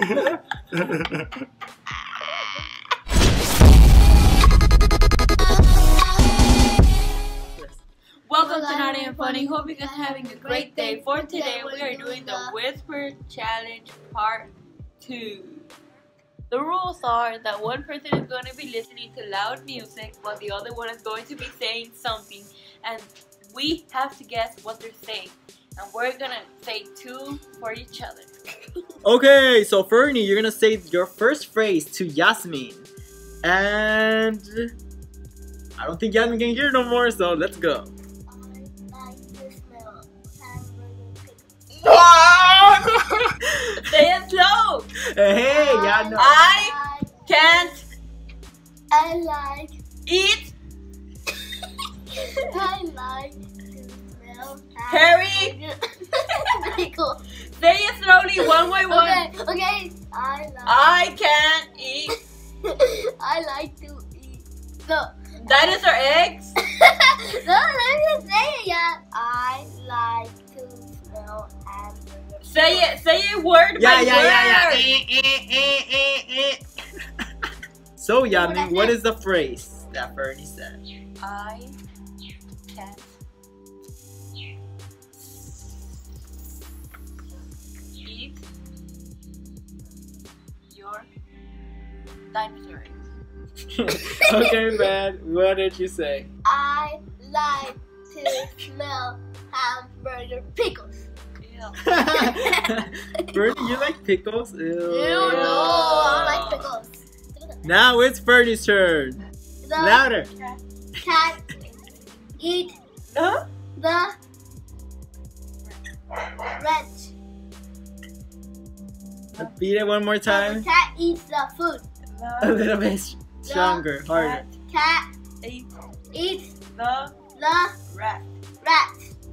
Welcome to Not Even Funny. Hope you guys are having a great day. For today, we are doing the Whisper Challenge Part 2. The rules are that one person is going to be listening to loud music while the other one is going to be saying something and we have to guess what they're saying. And we're going to say two for each other. Okay, so Fernie, you're gonna say your first phrase to Yazmine. And I don't think Yazmine can hear no more, so let's go. I like to smell hamburger pickles. Say it slow. hey, yeah, no. I can't I like. eat I like to smell Harry. hamburger pickles. Say it slowly one by one. Okay, okay. I like. I can't eat. I like to eat. No, That is our eggs. no, let me say it yet. I like to smell hamburger. Say it. Say it word Yeah, by yeah, yeah, word. yeah. Eh, eh, eh, eh, eh. so, Yazmine, what is the phrase that Bernie said? I can't dinosaur eggs. okay, man. What did you say? I like to smell hamburger pickles. Ew. Fernie, you like pickles? Ew. Ew, no, I like pickles. Now it's Fernie's turn. The Louder. cat eat Huh? the wrench. Beat it one more The time. cat eats the food. A little bit sh- stronger, harder. cat Cat ate eats the the rat. rat.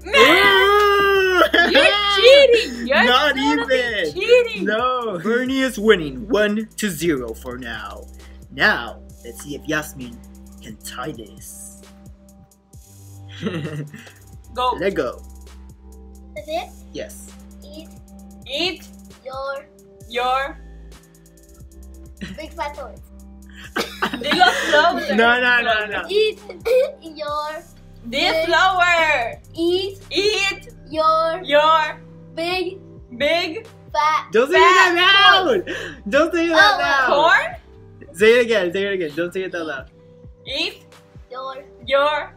Ooh! You're cheating. You're Not totally even. cheating. No, Bernie is winning one to zero for now. Now, let's see if Yazmine can tie this. Go. Let go. That's it. Yes. Eat Eat your your. Big fat toys. Dilo slower. No, no, no, no. Eat your This slower. eat Eat your your big big fat Don't say it that loud. Don't say it that Oh, loud. corn. Say it again. Say it again. Don't say it that loud. Eat your your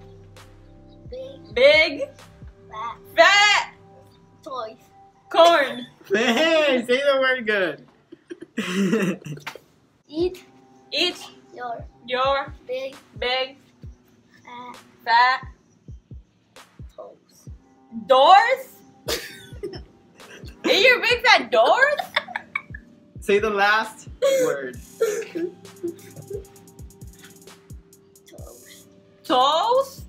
big big fat fat toys. corn. Hey, say the word good. Eat Eat your your big big fat fat toes. doors. Eat your big fat doors. say the last word. Toes. Toes.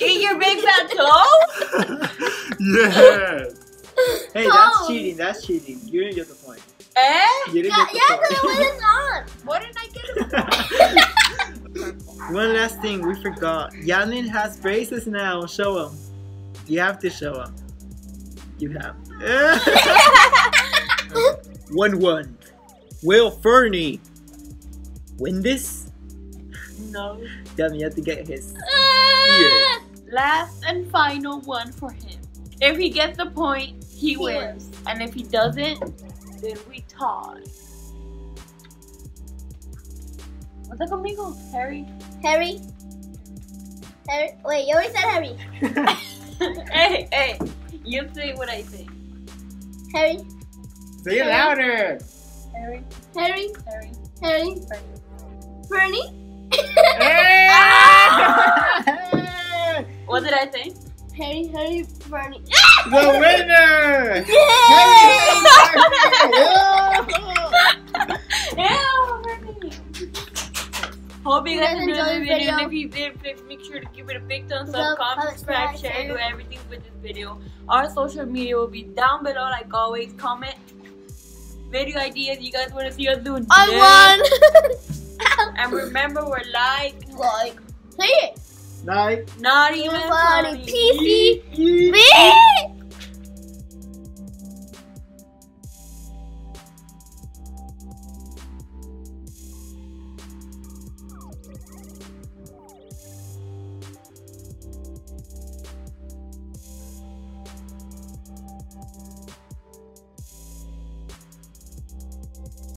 Eat your big fat toes. yes. Hey, that's cheating. That's cheating. You didn't get the point. Eh? You didn't Yeah, get yeah, the because it was on. What did I get? One last thing we forgot. Yanin has braces now. Show them. You have to show them. You have. one one. Will Fernie win this? no. Damn, you have to get his. Ah! Last and final one for him. If he gets the point, he, He wins. And if he doesn't, then we tie. What's up, conmigo, Harry? Harry. Harry. Wait, you already said Harry. hey, hey, you say what I say. Harry. Say it louder. Harry, Harry. Harry, Harry. Fernie. Bernie. Hey! What did I say? Harry. Harry. Bernie. the winner! Sure to give it a big thumbs Thumbs up, up, comment, subscribe, subscribe, share, do everything with this video. Our social media will be down below, like always. Comment video ideas you guys want to see us do. I won. And remember, we're like like. Say it. Like. not even Funny. funny. PC. Me.